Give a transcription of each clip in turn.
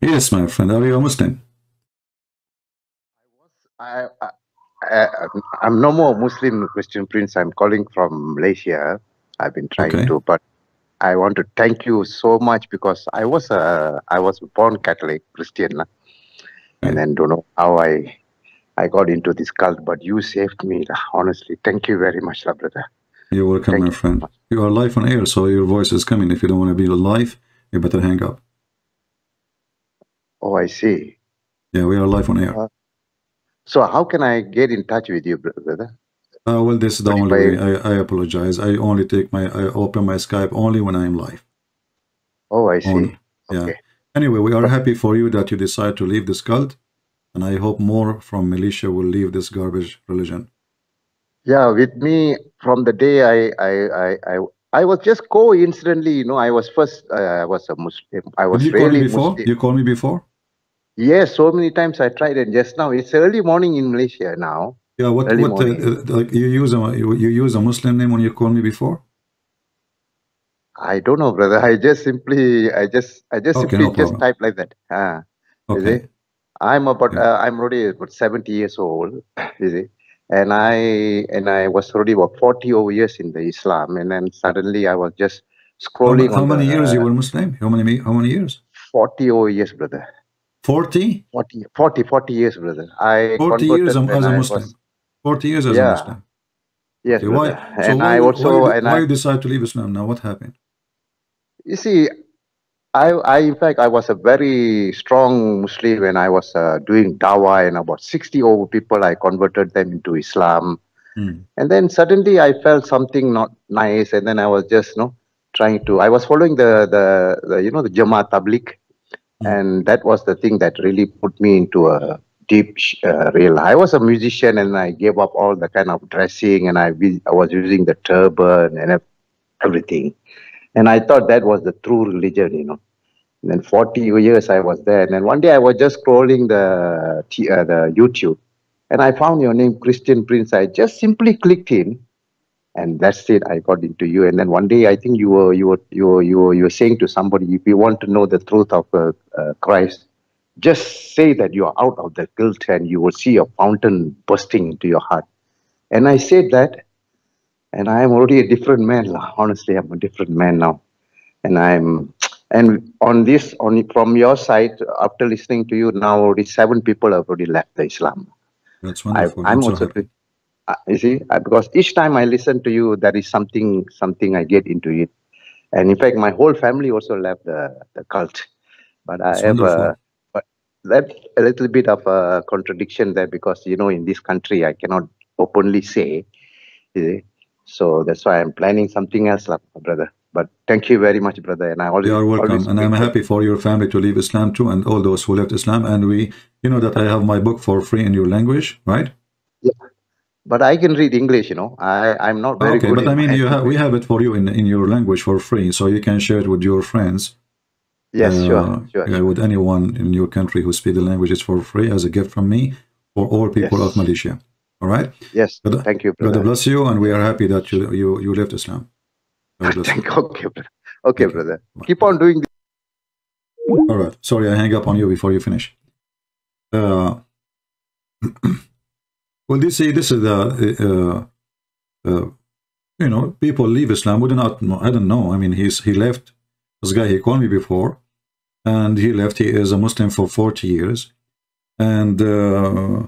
Yes, my friend. Are you a Muslim? I, I, I, I'm no more Muslim Christian Prince. I'm calling from Malaysia. I've been trying Okay. to, but I want to thank you so much because I was a I was born Catholic Christian. Okay. and then don't know how I I got into this cult, but you saved me. Honestly, thank you very much, brother. You're welcome, Thank my you. friend. You are live on air, so your voice is coming. If you don't want to be live, you better hang up. Oh, I see. Yeah, we are live on air. Uh, So how can I get in touch with you, brother? Uh, well, this is the only way. I- I, apologize. I only take my, I open my Skype only when I'm live. Oh, I see. Only. Yeah. Okay. Anyway, we are happy for you that you decide to leave this cult, and I hope more from Malaysia will leave this garbage religion. Yeah, with me from the day I I I I, I was just coincidentally, you know, I was first uh, I was a Muslim. I was Did you call me really before? Muslim. You called me before? Yes, so many times I tried, and just now it's early morning in Malaysia now. Yeah. What? Early what? Uh, uh, like you use a you, you use a Muslim name when you call me before? I don't know, brother. I just simply, I just, I just Okay, simply no just type like that. You Okay. I'm about, Yeah. uh, I'm already about seventy years old. You see, and I and I was already about forty over years in the Islam, and then suddenly I was just scrolling ma- how many the, years you uh, were Muslim? How many? Me how many years? forty over years, brother. Forty. 40, 40, 40 years, brother. I 40 years as a Muslim. was- 40 years as a Yeah, Muslim. yes, Okay, why? So And why, I also, why, why I, you decide to leave Islam now? What happened? you see, I, I, in fact, I was a very strong Muslim when I was uh, doing dawah, and about 60 over people, I converted them into Islam. Hmm. And then suddenly I felt something not nice, and then I was just, you know, trying to, I was following the, the, the you know, the Jamaat Tabligh, Mm. And that was the thing that really put me into a deep uh, real. I was a musician, and I gave up all the kind of dressing, and I, I was using the turban and everything. And I thought that was the true religion, you know. And then 40 years I was there. And then one day I was just scrolling the, uh, the YouTube and I found your name, Christian Prince. I just simply clicked in and that's it. I got into you. And then one day I think you were, you were, you were, you were, you were saying to somebody, if you want to know the truth of uh, uh, Christ, just say that you are out of the guilt and you will see a fountain bursting into your heart. And I said that and I am already a different man. Honestly, I'm a different man now. And I'm and on this on from your side, after listening to you now, already seven people have already left the Islam. That's I, wonderful. I'm I'm so also happy. Uh, you see uh, because each time I listen to you, there is something something I get into it. And in fact, my whole family also left the, the cult. But I It's have wonderful. a that a little bit of a contradiction there because you know in this country I cannot openly say. you see. So that's why I'm planning something else, brother. But thank you very much, brother. And I always You are welcome. always And I'm happy for your family to leave Islam too and all those who left Islam. And we, you know that I have my book for free in your language, right? But I can read English, you know. I I'm not very Okay, good. but I mean, you have, we have it for you in, in your language for free, so you can share it with your friends. Yes, uh, sure, sure. yeah, sure. with anyone in your country who speak the languages for free as a gift from me for all people of Malaysia. All right? yes. God, Thank you, Brother. God bless you, and we are happy that you you, you left Islam. Bless you. Okay, brother. Okay, Thank you. brother. Keep on doing this. All right. Sorry, I hang up on you before you finish. Uh, well, this say this is the uh, uh, you know people leave Islam. We do not. I don't know. I mean, he's he left. This guy he called me before, and he left. He is a Muslim for forty years, and uh,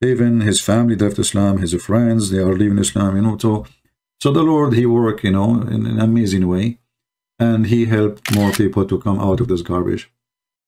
even his family left Islam. His friends they are leaving Islam. You know, so so the Lord he worked you know in an amazing way, and he helped more people to come out of this garbage.